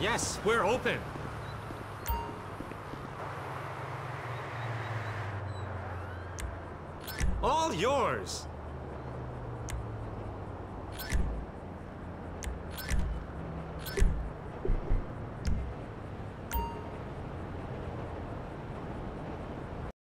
Yes, we're open. All yours.